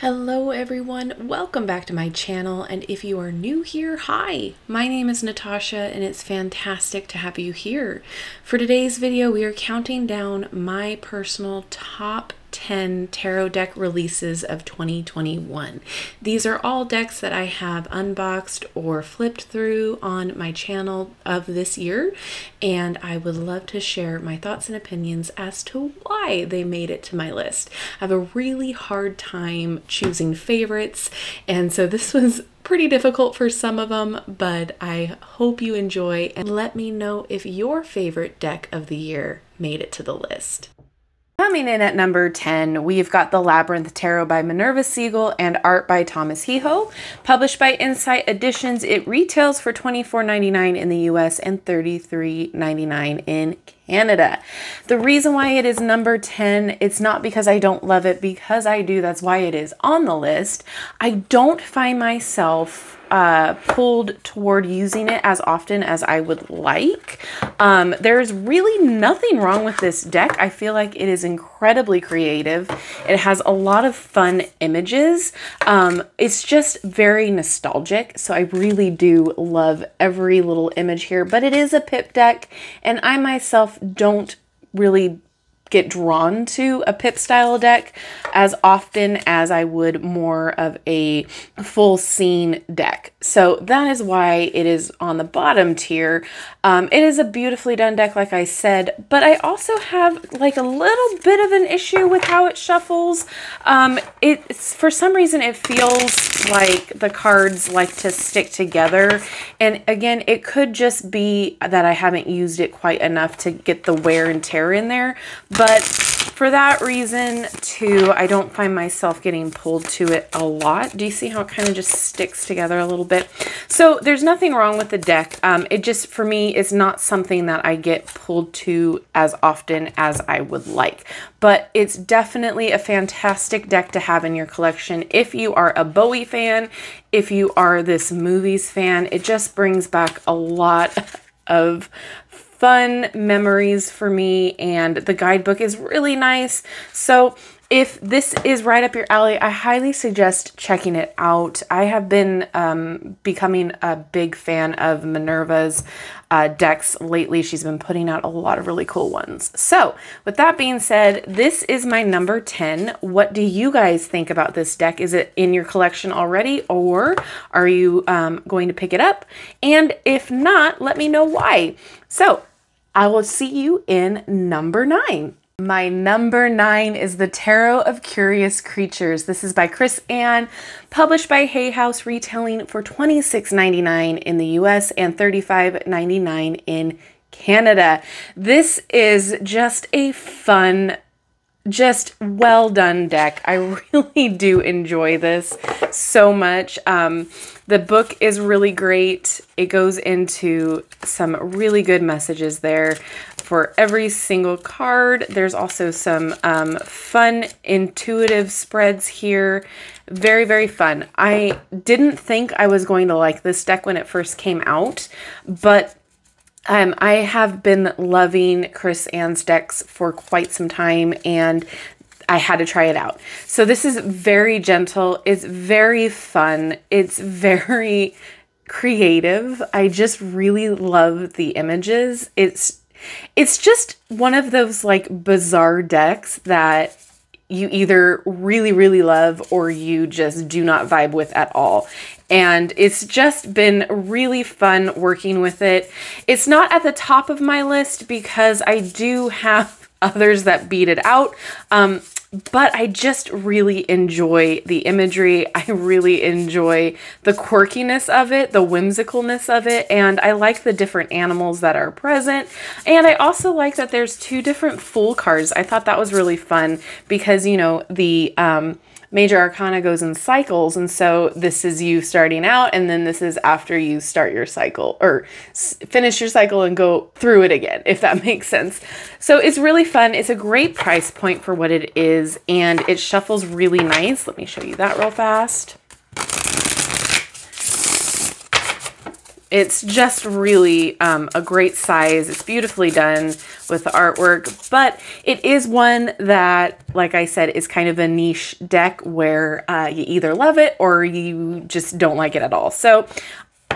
Hello everyone, welcome back to my channel and if you are new here, hi! My name is Natasha and it's fantastic to have you here. For today's video we are counting down my personal top 10 tarot deck releases of 2021. These are all decks that I have unboxed or flipped through on my channel of this year, and I would love to share my thoughts and opinions as to why they made it to my list. I have a really hard time choosing favorites, and so this was pretty difficult for some of them, but I hope you enjoy and let me know if your favorite deck of the year made it to the list. Coming in at number 10, we've got The Labyrinth Tarot by Minerva Siegel and art by Thomas Hayo. Published by Insight Editions, it retails for $24.99 in the US and $33.99 in Canada. The reason why it is number 10, it's not because I don't love it, because I do. That's why it is on the list. I don't find myself uh, pulled toward using it as often as I would like. Um, there's really nothing wrong with this deck. I feel like it is incredibly creative. It has a lot of fun images. Um, it's just very nostalgic. So I really do love every little image here, but it is a pip deck and I myself don't really get drawn to a pip style deck as often as I would more of a full scene deck. So that is why it is on the bottom tier. Um, it is a beautifully done deck, like I said, but I also have like a little bit of an issue with how it shuffles. Um, it's for some reason it feels like the cards like to stick together. And again, it could just be that I haven't used it quite enough to get the wear and tear in there. But for that reason, too, I don't find myself getting pulled to it a lot. Do you see how it kind of just sticks together a little bit? So there's nothing wrong with the deck. Um, it just, for me, is not something that I get pulled to as often as I would like. But it's definitely a fantastic deck to have in your collection if you are a Bowie fan, if you are this movies fan. It just brings back a lot of fun memories for me and the guidebook is really nice. So if this is right up your alley, I highly suggest checking it out. I have been um, becoming a big fan of Minerva's uh, decks lately. She's been putting out a lot of really cool ones. So with that being said, this is my number 10. What do you guys think about this deck? Is it in your collection already or are you um, going to pick it up? And if not, let me know why. So I will see you in number nine. My number nine is The Tarot of Curious Creatures. This is by Chris Anne, published by Hay House, retailing for $26.99 in the US and $35.99 in Canada. This is just a fun just well done deck. I really do enjoy this so much. Um, the book is really great. It goes into some really good messages there for every single card. There's also some um, fun, intuitive spreads here. Very, very fun. I didn't think I was going to like this deck when it first came out, but um, I have been loving Chris Anne's decks for quite some time and I had to try it out. So this is very gentle. It's very fun. It's very creative. I just really love the images. It's it's just one of those like bizarre decks that you either really, really love or you just do not vibe with at all. And it's just been really fun working with it. It's not at the top of my list because I do have others that beat it out. Um, but I just really enjoy the imagery. I really enjoy the quirkiness of it, the whimsicalness of it, and I like the different animals that are present. And I also like that there's two different Fool cards. I thought that was really fun because, you know, the um, major arcana goes in cycles and so this is you starting out and then this is after you start your cycle or finish your cycle and go through it again if that makes sense. So it's really fun. It's a great price point for what it is and it shuffles really nice. Let me show you that real fast It's just really um, a great size. It's beautifully done with the artwork, but it is one that, like I said, is kind of a niche deck where uh, you either love it or you just don't like it at all. So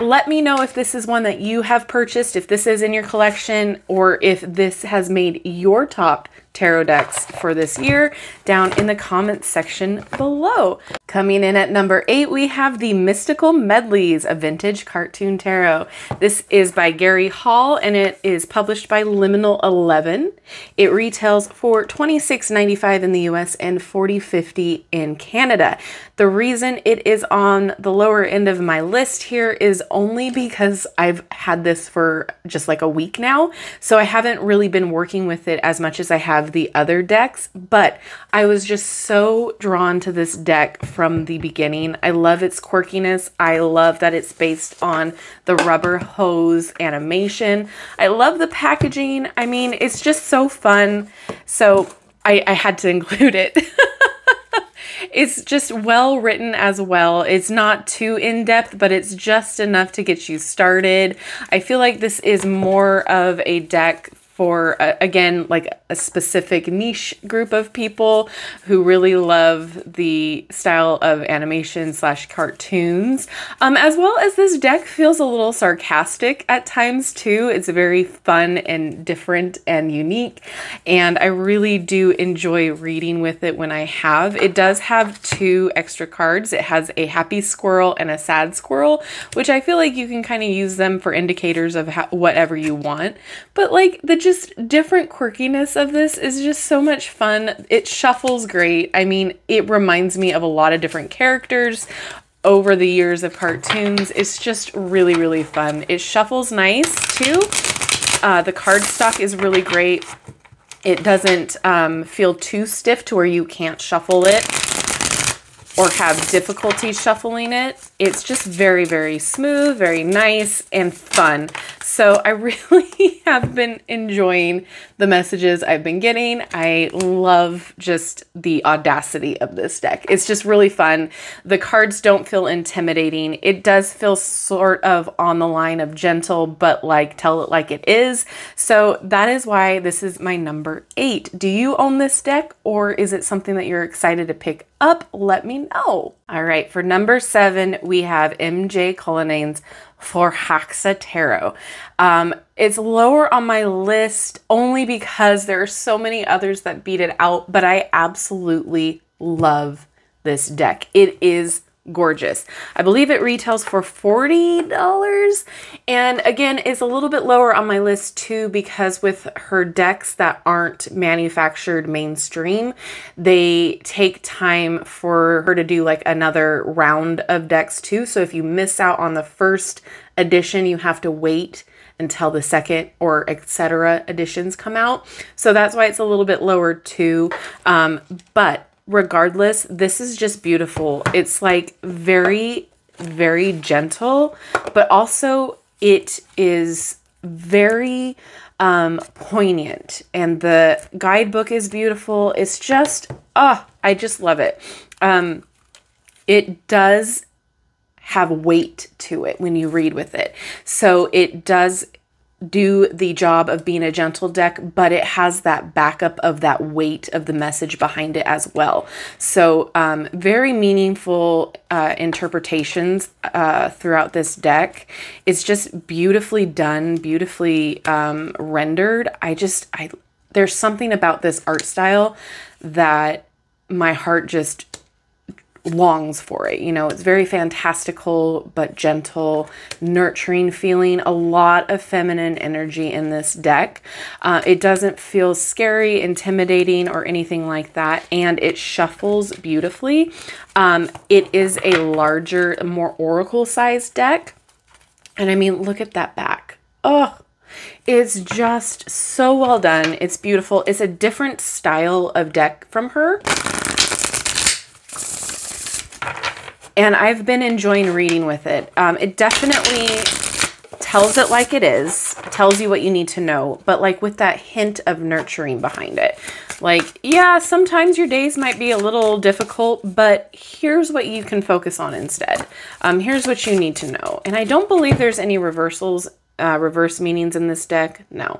let me know if this is one that you have purchased, if this is in your collection, or if this has made your top tarot decks for this year down in the comments section below. Coming in at number eight, we have the Mystical Medleys, a vintage cartoon tarot. This is by Gary Hall and it is published by Liminal 11. It retails for $26.95 in the US and $40.50 in Canada. The reason it is on the lower end of my list here is only because I've had this for just like a week now. So I haven't really been working with it as much as I have the other decks, but I was just so drawn to this deck from the beginning. I love its quirkiness. I love that it's based on the rubber hose animation. I love the packaging. I mean, it's just so fun. So I, I had to include it. it's just well written as well. It's not too in depth, but it's just enough to get you started. I feel like this is more of a deck for again like a specific niche group of people who really love the style of animation slash cartoons. Um, as well as this deck feels a little sarcastic at times too. It's very fun and different and unique and i really do enjoy reading with it when i have. It does have two extra cards. It has a happy squirrel and a sad squirrel which i feel like you can kind of use them for indicators of whatever you want. But like the just different quirkiness of this is just so much fun. It shuffles great. I mean, it reminds me of a lot of different characters over the years of cartoons. It's just really, really fun. It shuffles nice too. Uh, the cardstock is really great. It doesn't um, feel too stiff to where you can't shuffle it or have difficulty shuffling it. It's just very, very smooth, very nice, and fun. So I really have been enjoying the messages I've been getting. I love just the audacity of this deck. It's just really fun. The cards don't feel intimidating. It does feel sort of on the line of gentle, but like tell it like it is. So that is why this is my number eight. Do you own this deck or is it something that you're excited to pick up? Let me know. All right, for number seven, we have MJ Cullinane's for Haxa Tarot. Um, it's lower on my list only because there are so many others that beat it out, but I absolutely love this deck. It is gorgeous. I believe it retails for $40. And again, it's a little bit lower on my list too because with her decks that aren't manufactured mainstream, they take time for her to do like another round of decks too. So if you miss out on the first edition, you have to wait until the second or etc editions come out. So that's why it's a little bit lower too. Um, but regardless, this is just beautiful. It's like very, very gentle, but also it is very um, poignant. And the guidebook is beautiful. It's just, oh, I just love it. Um, it does have weight to it when you read with it. So it does do the job of being a gentle deck, but it has that backup of that weight of the message behind it as well. So, um, very meaningful uh, interpretations uh, throughout this deck. It's just beautifully done, beautifully um, rendered. I just, I there's something about this art style that my heart just longs for it. You know, it's very fantastical but gentle, nurturing feeling. A lot of feminine energy in this deck. Uh, it doesn't feel scary, intimidating, or anything like that, and it shuffles beautifully. Um, it is a larger, more oracle sized deck. And I mean, look at that back. Oh, it's just so well done. It's beautiful. It's a different style of deck from her. And I've been enjoying reading with it. Um, it definitely tells it like it is, tells you what you need to know, but like with that hint of nurturing behind it. Like, yeah, sometimes your days might be a little difficult, but here's what you can focus on instead. Um, here's what you need to know. And I don't believe there's any reversals uh, reverse meanings in this deck. No.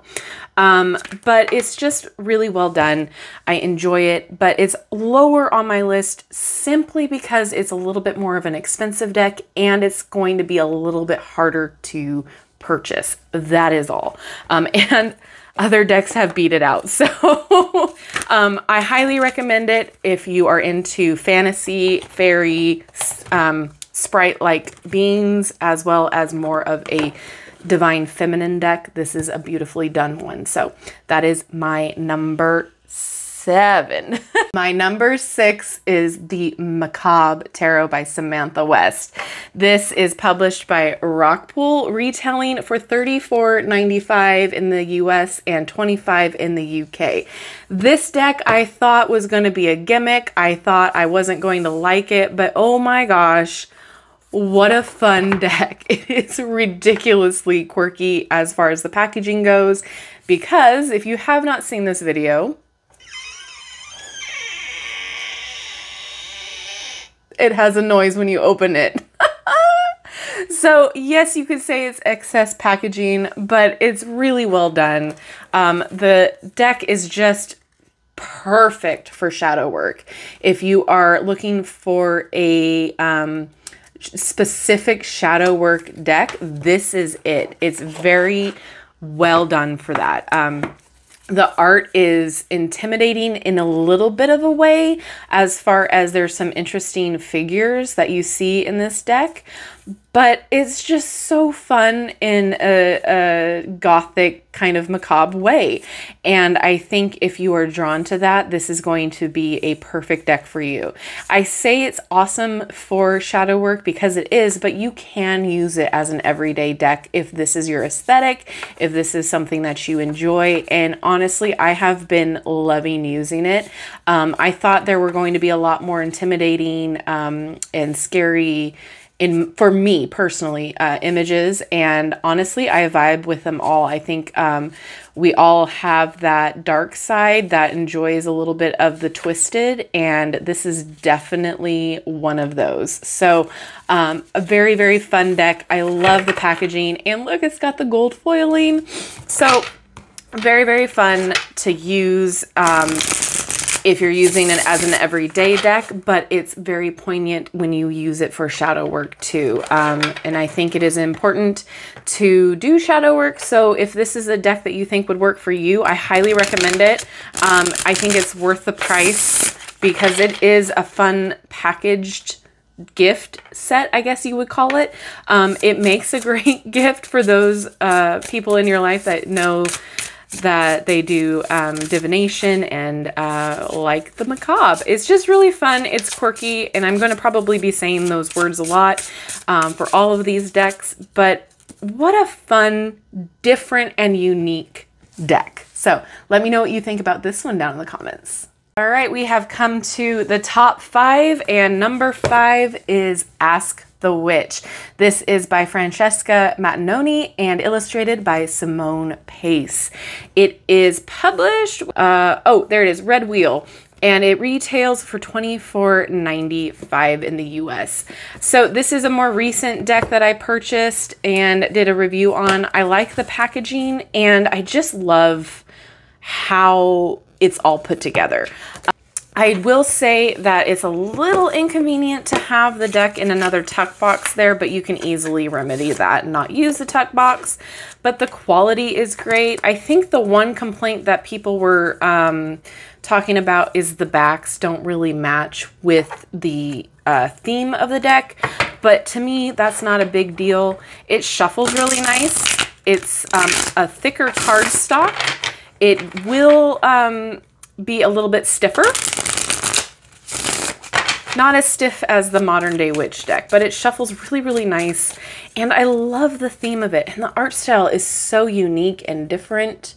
Um, but it's just really well done. I enjoy it, but it's lower on my list simply because it's a little bit more of an expensive deck and it's going to be a little bit harder to purchase. That is all. Um, and other decks have beat it out. So um, I highly recommend it if you are into fantasy, fairy, um, sprite like beings, as well as more of a divine feminine deck. This is a beautifully done one. So that is my number seven. my number six is the Macabre Tarot by Samantha West. This is published by Rockpool, retailing for $34.95 in the US and 25 in the UK. This deck I thought was going to be a gimmick. I thought I wasn't going to like it, but oh my gosh what a fun deck. It is ridiculously quirky as far as the packaging goes because if you have not seen this video, it has a noise when you open it. so yes, you could say it's excess packaging, but it's really well done. Um, the deck is just perfect for shadow work. If you are looking for a um, specific shadow work deck, this is it. It's very well done for that. Um, the art is intimidating in a little bit of a way as far as there's some interesting figures that you see in this deck but it's just so fun in a, a, gothic kind of macabre way. And I think if you are drawn to that, this is going to be a perfect deck for you. I say it's awesome for shadow work because it is, but you can use it as an everyday deck if this is your aesthetic, if this is something that you enjoy. And honestly, I have been loving using it. Um, I thought there were going to be a lot more intimidating um, and scary in for me personally uh, images. And honestly i vibe with them all. I think um, we all have that dark side that enjoys a little bit of the twisted. And this is definitely one of those. So um, a very very fun deck. I love the packaging. And look it's got the gold foiling. So very very fun to use. Um, if you're using it as an everyday deck, but it's very poignant when you use it for shadow work too. Um, and I think it is important to do shadow work. So if this is a deck that you think would work for you, I highly recommend it. Um, I think it's worth the price because it is a fun packaged gift set, I guess you would call it. Um, it makes a great gift for those uh, people in your life that know that they do um, divination and uh, like the macabre. It's just really fun. It's quirky, and I'm going to probably be saying those words a lot um, for all of these decks, but what a fun, different, and unique deck. So let me know what you think about this one down in the comments. All right, we have come to the top five, and number five is Ask the Witch. This is by Francesca Matteoni and illustrated by Simone Pace. It is published, uh, oh, there it is, Red Wheel and it retails for $24.95 in the US. So this is a more recent deck that I purchased and did a review on. I like the packaging and I just love how it's all put together. I will say that it's a little inconvenient to have the deck in another tuck box there, but you can easily remedy that and not use the tuck box. But the quality is great. I think the one complaint that people were um, talking about is the backs don't really match with the uh, theme of the deck. But to me, that's not a big deal. It shuffles really nice. It's um, a thicker cardstock. It will um, be a little bit stiffer not as stiff as the modern day witch deck, but it shuffles really, really nice. And I love the theme of it. And the art style is so unique and different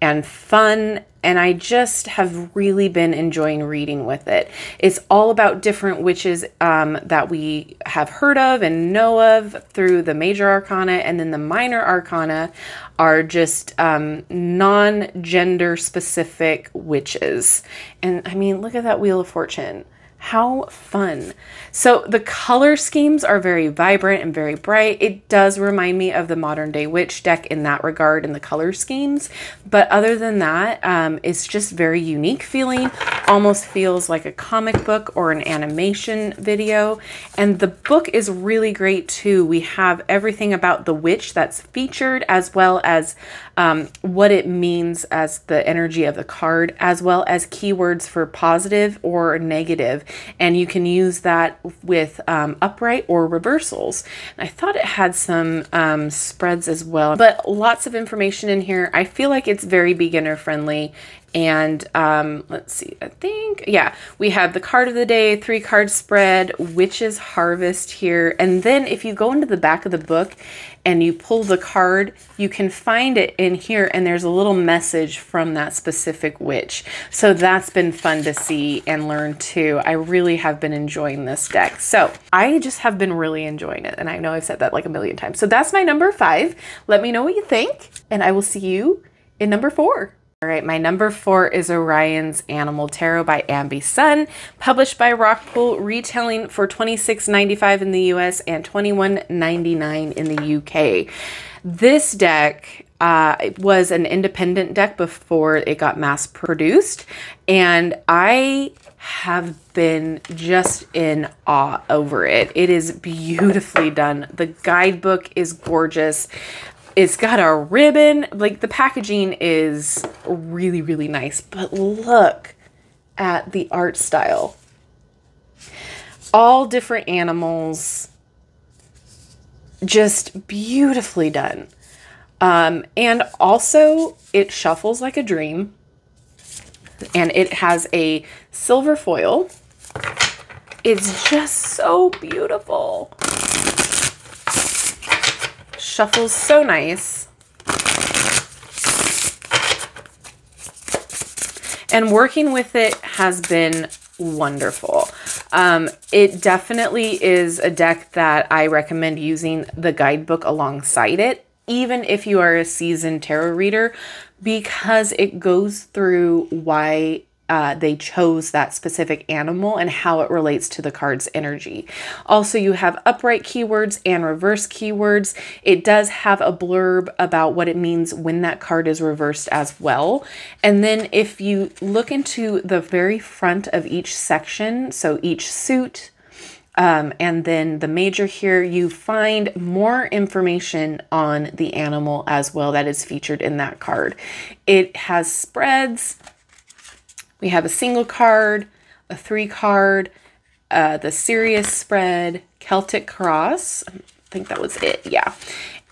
and fun and I just have really been enjoying reading with it. It's all about different witches um, that we have heard of and know of through the major arcana, and then the minor arcana are just um, non gender specific witches. And I mean, look at that Wheel of Fortune. How fun. So the color schemes are very vibrant and very bright. It does remind me of the modern day witch deck in that regard in the color schemes. But other than that, um, it's just very unique feeling. Almost feels like a comic book or an animation video. And the book is really great too. We have everything about the witch that's featured as well as um, what it means as the energy of the card, as well as keywords for positive or negative. And you can use that with um, upright or reversals. And I thought it had some um, spreads as well, but lots of information in here. I feel like it's very beginner friendly and um, let's see, I think, yeah, we have the card of the day, three card spread, Witch's Harvest here. And then if you go into the back of the book and you pull the card, you can find it in here and there's a little message from that specific witch. So that's been fun to see and learn too. I really have been enjoying this deck. So I just have been really enjoying it. And I know I've said that like a million times. So that's my number five. Let me know what you think and I will see you in number four. All right, my number four is Orien's Animal Tarot by Ambi Sun, published by Rockpool, retailing for $26.95 in the US and $21.99 in the UK. This deck uh, was an independent deck before it got mass produced, and I have been just in awe over it. It is beautifully done. The guidebook is gorgeous. It's got a ribbon. Like the packaging is really, really nice. But look at the art style. All different animals. Just beautifully done. Um, and also, it shuffles like a dream. And it has a silver foil. It's just so beautiful shuffles so nice. And working with it has been wonderful. Um, it definitely is a deck that I recommend using the guidebook alongside it, even if you are a seasoned tarot reader, because it goes through why uh, they chose that specific animal and how it relates to the card's energy. Also, you have upright keywords and reverse keywords. It does have a blurb about what it means when that card is reversed as well. And then if you look into the very front of each section, so each suit, um, and then the major here, you find more information on the animal as well that is featured in that card. It has spreads, we have a single card, a three card, uh, the Sirius spread, Celtic Cross. I think that was it. Yeah.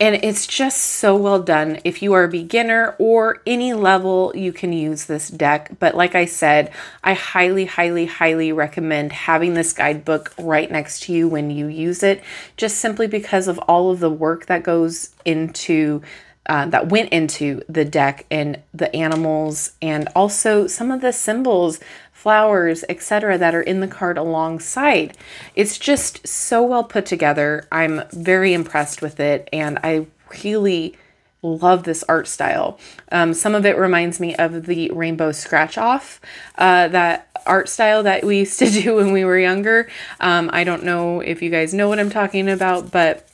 And it's just so well done. If you are a beginner or any level, you can use this deck. But like I said, I highly, highly, highly recommend having this guidebook right next to you when you use it, just simply because of all of the work that goes into uh, that went into the deck and the animals and also some of the symbols flowers etc that are in the card alongside. It's just so well put together. I'm very impressed with it and i really love this art style. Um, some of it reminds me of the rainbow scratch off uh, that art style that we used to do when we were younger. Um, i don't know if you guys know what i'm talking about but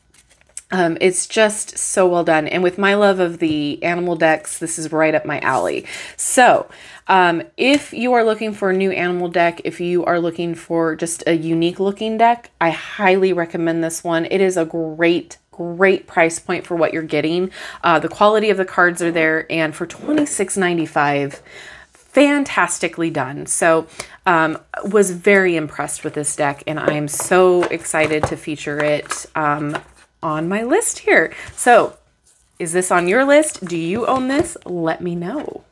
um, it's just so well done. And with my love of the animal decks, this is right up my alley. So, um, if you are looking for a new animal deck, if you are looking for just a unique looking deck, I highly recommend this one. It is a great great price point for what you're getting. Uh, the quality of the cards are there, and for $26.95, fantastically done. So, um, was very impressed with this deck, and I am so excited to feature it um, on my list here. So is this on your list? Do you own this? Let me know.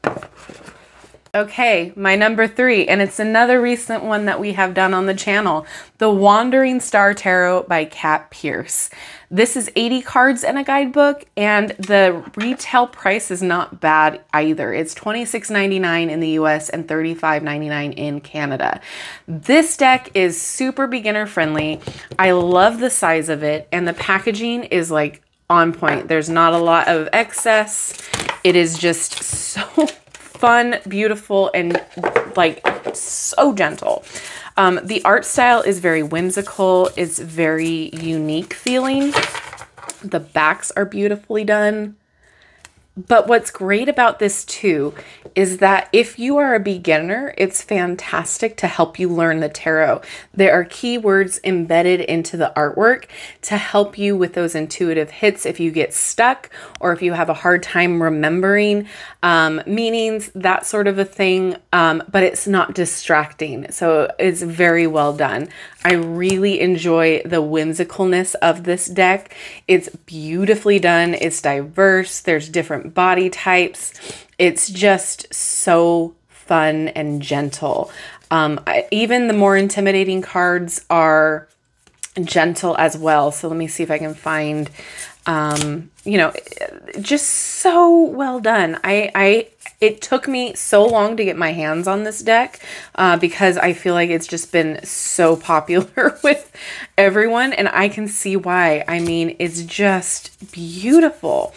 Okay, my number three, and it's another recent one that we have done on the channel The Wandering Star Tarot by Kat Pierce. This is 80 cards in a guidebook, and the retail price is not bad either. It's $26.99 in the US and $35.99 in Canada. This deck is super beginner friendly. I love the size of it, and the packaging is like on point. There's not a lot of excess. It is just so fun, beautiful, and like so gentle. Um, the art style is very whimsical. It's very unique feeling. The backs are beautifully done. But what's great about this too is that if you are a beginner, it's fantastic to help you learn the tarot. There are keywords embedded into the artwork to help you with those intuitive hits if you get stuck or if you have a hard time remembering um, meanings, that sort of a thing. Um, but it's not distracting. So it's very well done. I really enjoy the whimsicalness of this deck. It's beautifully done, it's diverse, there's different body types. It's just so fun and gentle. Um, I, even the more intimidating cards are gentle as well. So let me see if I can find, um, you know, just so well done. I, I it took me so long to get my hands on this deck uh, because I feel like it's just been so popular with everyone, and I can see why. I mean, it's just beautiful.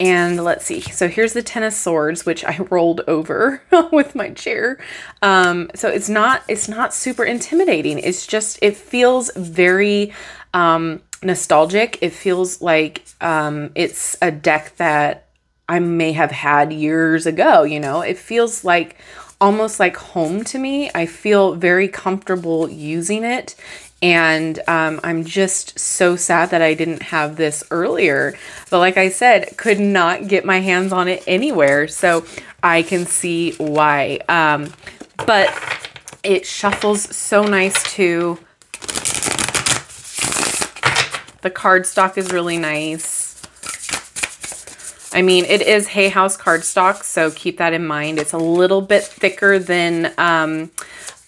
And let's see. So here's the Ten of Swords, which I rolled over with my chair. Um, so it's not it's not super intimidating. It's just it feels very um, nostalgic. It feels like um, it's a deck that I may have had years ago, you know. It feels like almost like home to me. I feel very comfortable using it. And um, I'm just so sad that I didn't have this earlier. But like I said, could not get my hands on it anywhere. So I can see why. Um, but it shuffles so nice too. The cardstock is really nice. I mean, it is Hay House cardstock, so keep that in mind. It's a little bit thicker than um,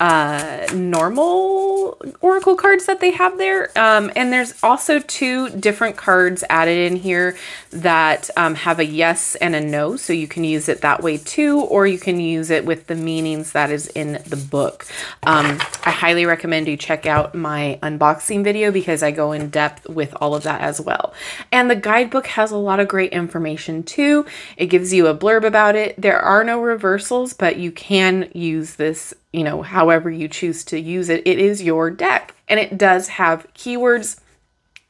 uh, normal Oracle cards that they have there. Um, and there's also two different cards added in here that um, have a yes and a no. So you can use it that way too, or you can use it with the meanings that is in the book. Um, I highly recommend you check out my unboxing video because I go in depth with all of that as well. And the guidebook has a lot of great information too. It gives you a blurb about it. There are no reversals, but you can use this you know, however you choose to use it, it is your deck. And it does have keywords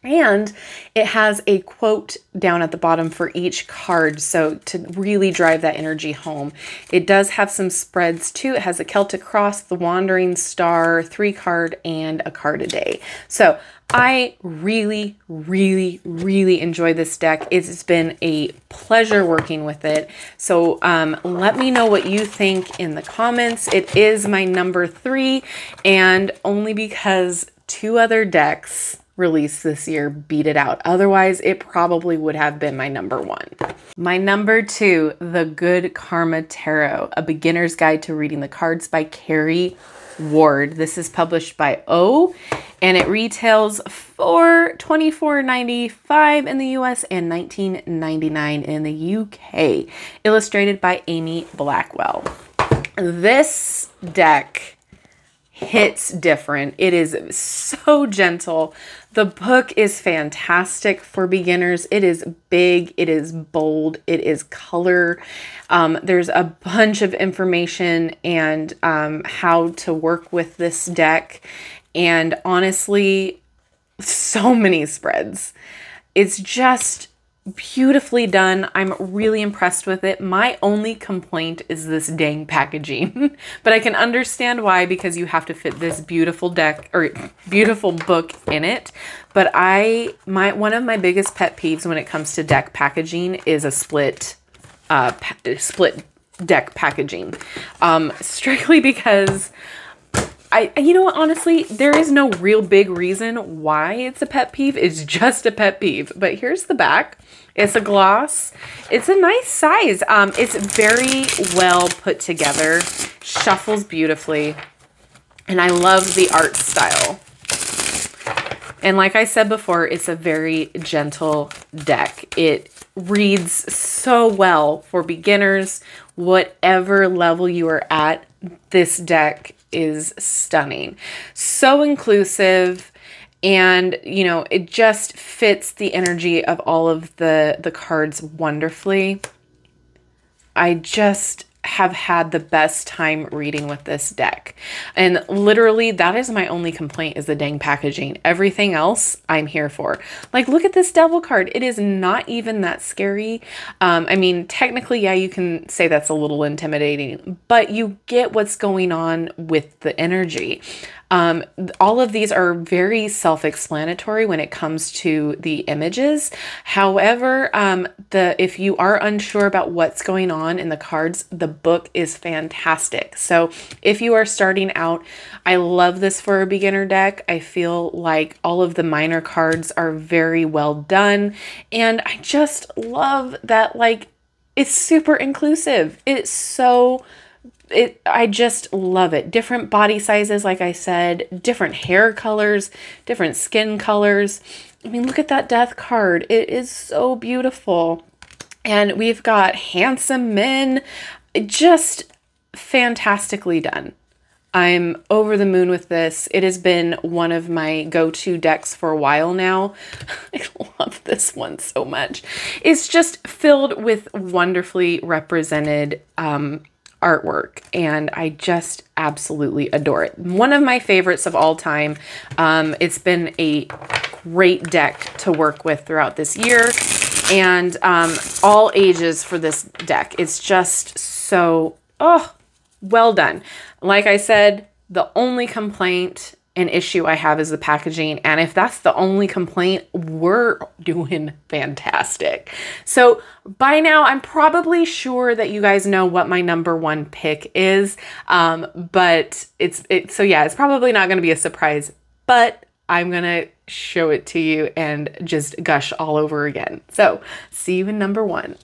and it has a quote down at the bottom for each card. So to really drive that energy home, it does have some spreads too. It has a Celtic Cross, the Wandering Star, three card, and a card a day. So I really, really, really enjoy this deck. It's been a pleasure working with it. So um, let me know what you think in the comments. It is my number three, and only because two other decks released this year beat it out. Otherwise, it probably would have been my number one. My number two, The Good Karma Tarot, a beginner's guide to reading the cards by Kerry Ward. This is published by O and it retails for $24.95 in the US and $19.99 in the UK. Illustrated by Amy Blackwell. This deck hits different. It is so gentle. The book is fantastic for beginners. It is big, it is bold, it is color. Um, there's a bunch of information and um, how to work with this deck. And honestly, so many spreads. It's just beautifully done. I'm really impressed with it. My only complaint is this dang packaging, but I can understand why because you have to fit this beautiful deck or beautiful book in it. But I my one of my biggest pet peeves when it comes to deck packaging is a split uh split deck packaging. Um strictly because I you know what honestly there is no real big reason why it's a pet peeve. It's just a pet peeve. But here's the back. It's a gloss. It's a nice size. Um it's very well put together. Shuffles beautifully. And I love the art style. And like I said before it's a very gentle deck. It reads so well for beginners. Whatever level you are at this deck is stunning. So inclusive and you know, it just fits the energy of all of the the cards wonderfully. I just have had the best time reading with this deck. And literally that is my only complaint is the dang packaging. Everything else I'm here for. Like look at this devil card. It is not even that scary. Um, I mean, technically, yeah, you can say that's a little intimidating, but you get what's going on with the energy. Um, all of these are very self-explanatory when it comes to the images. However, um, the if you are unsure about what's going on in the cards, the book is fantastic. So if you are starting out, I love this for a beginner deck. I feel like all of the minor cards are very well done. And I just love that like it's super inclusive. It's so it I just love it. Different body sizes, like I said, different hair colors, different skin colors. I mean, look at that death card. It is so beautiful. And we've got handsome men, just fantastically done. I'm over the moon with this. It has been one of my go-to decks for a while now. I love this one so much. It's just filled with wonderfully represented um, artwork and I just absolutely adore it. One of my favorites of all time. Um, it's been a great deck to work with throughout this year and um, all ages for this deck. It's just so, oh, well done. Like I said, the only complaint an issue I have is the packaging. And if that's the only complaint, we're doing fantastic. So by now, I'm probably sure that you guys know what my number one pick is. Um, but it's, it, so yeah, it's probably not going to be a surprise, but I'm going to show it to you and just gush all over again. So see you in number one.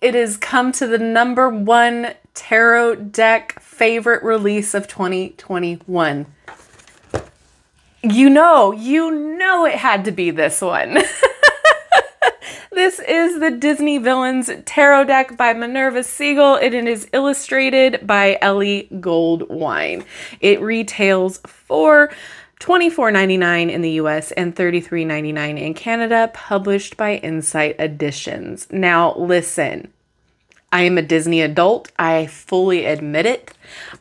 It has come to the number one tarot deck favorite release of 2021 you know, you know it had to be this one. this is the Disney Villains Tarot deck by Minerva Siegel. And it is illustrated by Ellie Goldwine. It retails for $24.99 in the US and $33.99 in Canada, published by Insight Editions. Now, listen, I am a Disney adult. I fully admit it.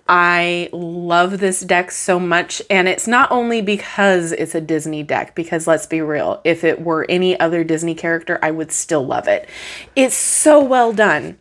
I love this deck so much. And it's not only because it's a Disney deck, because let's be real, if it were any other Disney character, I would still love it. It's so well done.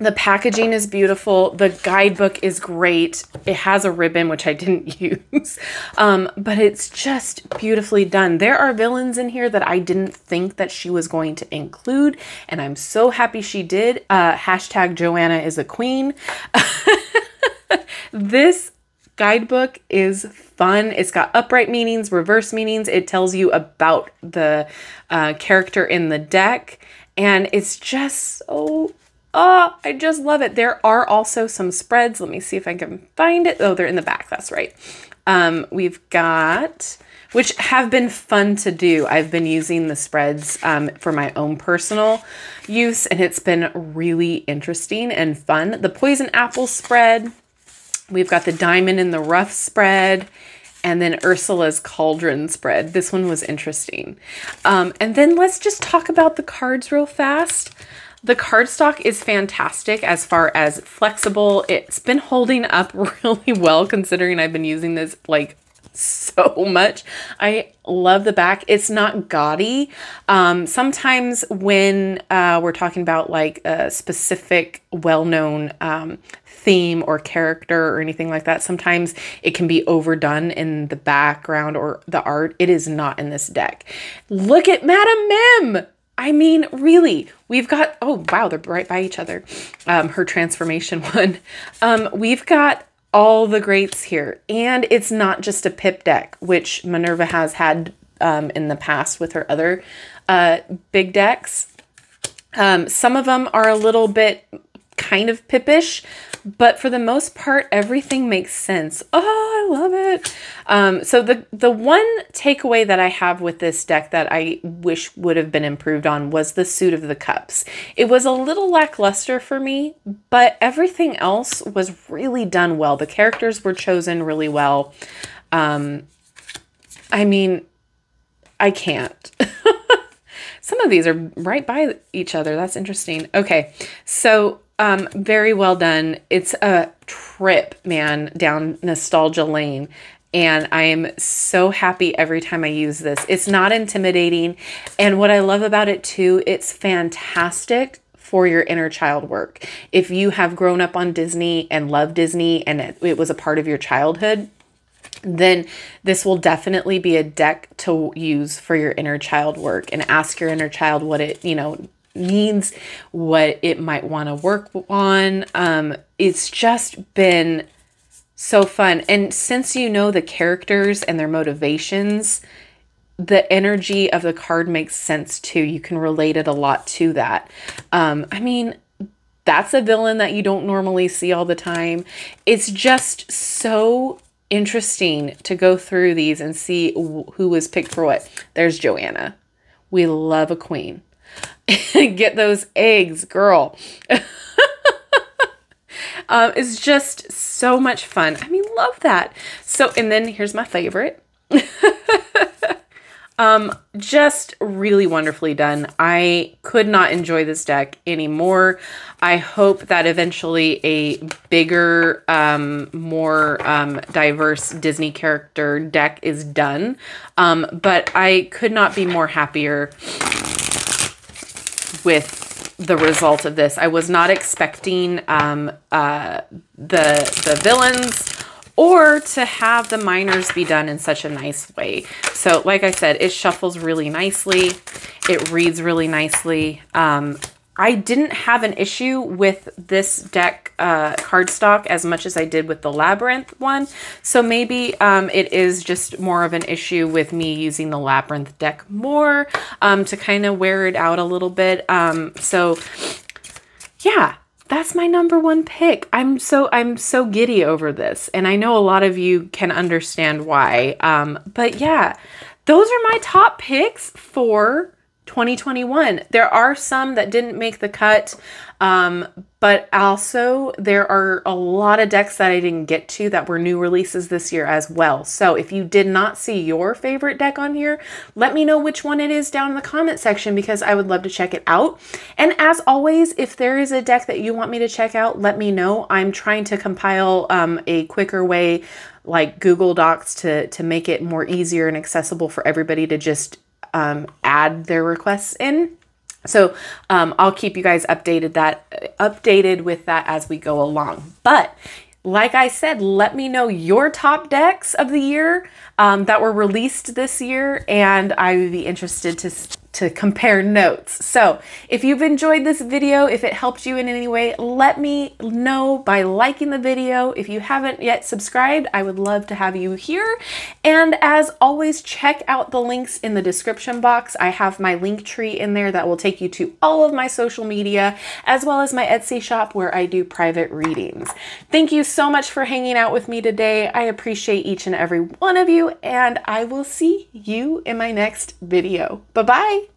The packaging is beautiful. The guidebook is great. It has a ribbon, which I didn't use, um, but it's just beautifully done. There are villains in here that I didn't think that she was going to include, and I'm so happy she did. Uh, hashtag Joanna is a queen. this guidebook is fun. It's got upright meanings, reverse meanings. It tells you about the uh, character in the deck, and it's just so Oh, I just love it. There are also some spreads. Let me see if I can find it. Oh, they're in the back. That's right. Um, we've got, which have been fun to do. I've been using the spreads um, for my own personal use, and it's been really interesting and fun. The poison apple spread. We've got the diamond in the rough spread and then Ursula's Cauldron spread. This one was interesting. Um, and then let's just talk about the cards real fast. The cardstock is fantastic as far as flexible. It's been holding up really well considering I've been using this like so much. I love the back. It's not gaudy. Um, sometimes when uh, we're talking about like a specific well-known um, theme or character or anything like that, sometimes it can be overdone in the background or the art. It is not in this deck. Look at Madame Mim. I mean, really, we've got, oh, wow, they're right by each other. Um, her transformation one. Um, we've got all the greats here. And it's not just a pip deck, which Minerva has had um, in the past with her other uh, big decks. Um, some of them are a little bit kind of pippish, but for the most part, everything makes sense. Oh, I love it. Um, so the, the one takeaway that I have with this deck that I wish would have been improved on was the suit of the cups. It was a little lackluster for me, but everything else was really done well. The characters were chosen really well. Um, I mean, I can't. Some of these are right by each other. That's interesting. Okay, so um, very well done. It's a trip, man, down nostalgia lane. And I am so happy every time I use this. It's not intimidating. And what I love about it too, it's fantastic for your inner child work. If you have grown up on Disney and love Disney and it, it was a part of your childhood, then this will definitely be a deck to use for your inner child work and ask your inner child what it, you know, needs, what it might want to work on. Um, it's just been so fun. And since you know the characters and their motivations, the energy of the card makes sense too. You can relate it a lot to that. Um, I mean, that's a villain that you don't normally see all the time. It's just so interesting to go through these and see who was picked for what. There's Joanna. We love a queen. Get those eggs, girl. um, it's just so much fun. I mean, love that. So, and then here's my favorite. Um, just really wonderfully done. I could not enjoy this deck anymore. I hope that eventually a bigger, um, more um, diverse Disney character deck is done. Um, but I could not be more happier with the result of this. I was not expecting um, uh, the the villains or to have the minors be done in such a nice way. So like I said, it shuffles really nicely. It reads really nicely. Um, I didn't have an issue with this deck uh, cardstock as much as I did with the Labyrinth one. So maybe um, it is just more of an issue with me using the Labyrinth deck more um, to kind of wear it out a little bit. Um, so yeah, that's my number one pick. I'm so I'm so giddy over this, and I know a lot of you can understand why. Um, but yeah, those are my top picks for 2021. There are some that didn't make the cut, um, but also there are a lot of decks that I didn't get to that were new releases this year as well. So if you did not see your favorite deck on here, let me know which one it is down in the comment section because I would love to check it out. And as always, if there is a deck that you want me to check out, let me know. I'm trying to compile um, a quicker way like Google Docs to, to make it more easier and accessible for everybody to just um, add their requests in. So um, I'll keep you guys updated that updated with that as we go along. But like I said, let me know your top decks of the year um, that were released this year, and I would be interested to to compare notes. So if you've enjoyed this video, if it helped you in any way, let me know by liking the video. If you haven't yet subscribed, I would love to have you here. And as always, check out the links in the description box. I have my link tree in there that will take you to all of my social media, as well as my Etsy shop where I do private readings. Thank you so much for hanging out with me today. I appreciate each and every one of you, and I will see you in my next video. Bye-bye.